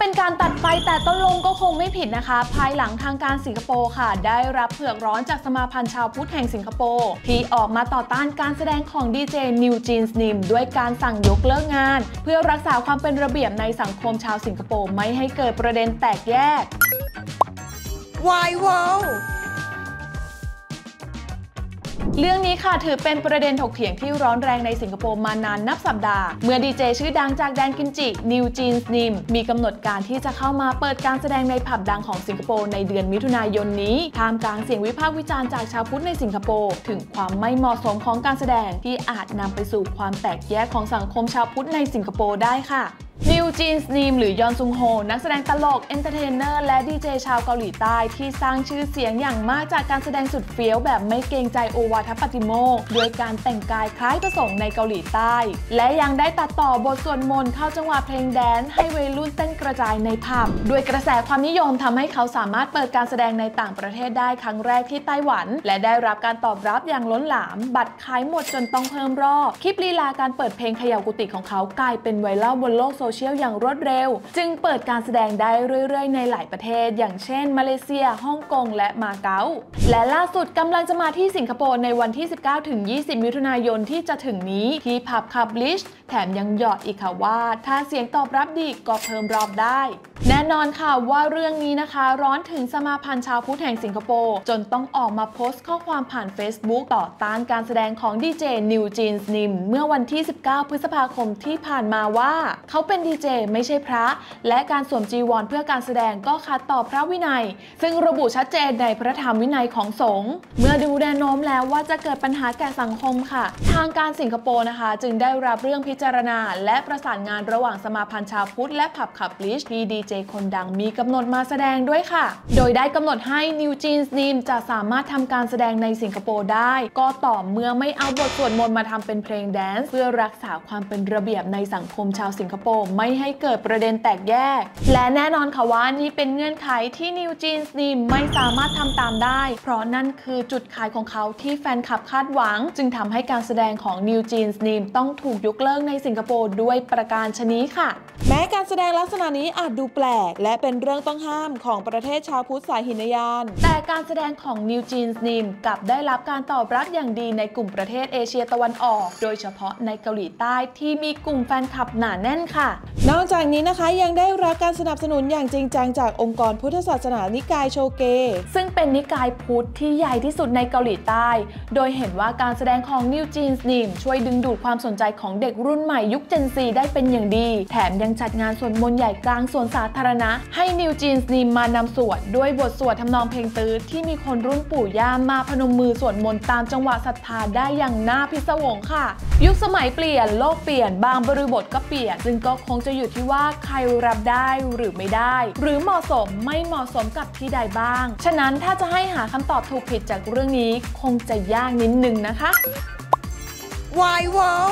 เป็นการตัดไฟแต่ต้นลมก็คงไม่ผิดนะคะ ภายหลังทางการสิงคโปร์ค่ะ ได้รับเผือกร้อนจากสมาพันธ์ชาวพุทธแห่งสิงคโปร์ที่ออกมาต่อต้านการแสดงของดีเจนิวจีนสนิมด้วยการสั่งยกเลิกงาน เพื่อรักษาความเป็นระเบียบในสังคมชาวสิงคโปร์ไม่ให้เกิดประเด็นแตกแยก Why Wow เรื่องนี้ค่ะถือเป็นประเด็นถกเถียงที่ร้อนแรงในสิงคโปร์มานานนับสัปดาห์ เมื่อดีเจชื่อดังจากแดนกิมจิ นิวจีนส์นิมมีกำหนดการที่จะเข้ามาเปิดการแสดงในผับดังของสิงคโปร์ในเดือนมิถุนายนนี้ท่ามกลางเสียงวิพากษ์วิจารณ์จากชาวพุทธในสิงคโปร์ถึงความไม่เหมาะสมของการแสดงที่อาจนำไปสู่ความแตกแยกของสังคมชาวพุทธในสิงคโปร์ได้ค่ะ นิวจีนส์นีมหรือยอนซุงโฮ นักแสดงตลก entertainer และดีเจชาวเกาหลีใต้ที่สร้างชื่อเสียงอย่างมากจากการแสดงสุดเฟี้ยวแบบไม่เกรงใจโอวาทปาติโมกข์ด้วยการแต่งกายคล้ายพระสงฆ์ในเกาหลีใต้ และยังได้ตัดต่อบทสวดมนต์เข้าจังหวะเพลง dance ให้วัยรุ่นเต้นกระจายในผับด้วยกระแสความนิยมทำให้เขาสามารถเปิดการแสดงในต่างประเทศได้ครั้งแรกที่ไต้หวัน และได้รับการตอบรับอย่างล้นหลาม บัตรขายหมดจนต้องเพิ่มรอบคลิปลีลาการเปิดเพลงเขย่ากุฏิของเขากลายเป็นไวรัลบนโลกโซเชียลอย่างรวดเร็ว จึงเปิดการแสดงได้เรื่อยๆ ในหลายประเทศ อย่างเช่น มาเลเซียฮ่องกงและมาเก๊าและล่าสุดกำลังจะมาที่สิงคโปร์ในวันที่ 19-20 มิถุนายนที่จะถึงนี้ที่ผับคาบลิชแถมยังหยอดอีกค่ะว่า ถ้าเสียงตอบรับดีก็เพิ่มรอบได้ แน่นอนค่ะว่าเรื่องนี้นะคะ ร้อนถึงสมาพันธ์ชาวพุทธแห่งสิงคโปร์จนต้องออกมาโพสต์ข้อความผ่าน Facebook ต่อต้านการแสดงของดีเจนิวจีนสนิมเมื่อวันที่ 19 พฤษภาคมที่ผ่านมาว่า เขาเป็นดีเจไม่ใช่พระ และการสวมจีวรเพื่อการแสดงก็ขัดต่อพระวินัย ซึ่งระบุชัดเจนในพระธรรมวินัยของสงฆ์เมื่อดูแนวโน้มแล้วว่าจะเกิดปัญหาแก่สังคมค่ะ ทางการสิงคโปร์นะคะ จึงได้รับเรื่องพิจารณา และประสานงานระหว่างสมาพันธ์ชาวพุทธและผับ Club Rich ที่ดีเจคนดังมีกำหนดมาแสดงด้วยค่ะ โดยได้กำหนดให้นิวจีนส์นีมจะสามารถทำการแสดงในสิงคโปร์ได้ ก็ต่อเมื่อไม่เอาบทสวดมนต์มาทำเป็นเพลง dance เพื่อรักษาความเป็นระเบียบในสังคมชาวสิงคโปร์ไม่ให้เกิดประเด็นแตกแยก และแน่นอนค่ะว่านี่เป็นเงื่อนไขที่นิวจีนส์นีมไม่สามารถทำตามได้ เพราะนั่นคือจุดขายของเขาที่แฟนคลับคาดหวัง จึงทำให้การแสดงของนิวจีนส์นีมต้องถูกยกเลิกในสิงคโปร์ด้วยประการฉะนี้ค่ะ ม้การแสดงลักษณะนี้อาจดูแปลก และเป็นเรื่องต้องห้ามของประเทศชาวพุทธสายหินยาน แต่การแสดงของนิวจีนส์นีมกลับได้รับการตอบรับอย่างดีในกลุ่มประเทศเอเชียตะวันออก โดยเฉพาะในเกาหลีใต้ที่มีกลุ่มแฟนคลับหนาแน่นค่ะ นอกจากนี้นะคะยังได้รับการสนับสนุนอย่างจริงจังจากองค์กรพุทธศาสนานิกายโชเก ซึ่งเป็นนิกายพุทธที่ใหญ่ที่สุดในเกาหลีใต้ โดยเห็นว่าการแสดงของนิวจีนส์นิมช่วยดึงดูดความสนใจของเด็กรุ่นใหม่ยุค Gen Z ได้เป็นอย่างดี แถมยังจัดงานสวดมนต์ใหญ่กลางสวนสาธารณะ ให้นิวจีนส์นิมมานำสวด ด้วยบทสวดทำนองเพลงตื้อที่มีคนรุ่นปู่ย่ามาพนมมือสวดมนต์ตามจังหวะศรัทธาได้อย่างน่าพิศวงค่ะ ยุคสมัยเปลี่ยนโลกเปลี่ยนบางบริบทก็เปลี่ยนซึ่งก็คงจะอยู่ที่ว่าใครรับได้หรือไม่ได้ หรือเหมาะสมไม่เหมาะสมกับที่ใดบ้าง ฉะนั้นถ้าจะให้หาคำตอบถูกผิดจากเรื่องนี้คงจะยากนิดนึงนะคะ Why Wow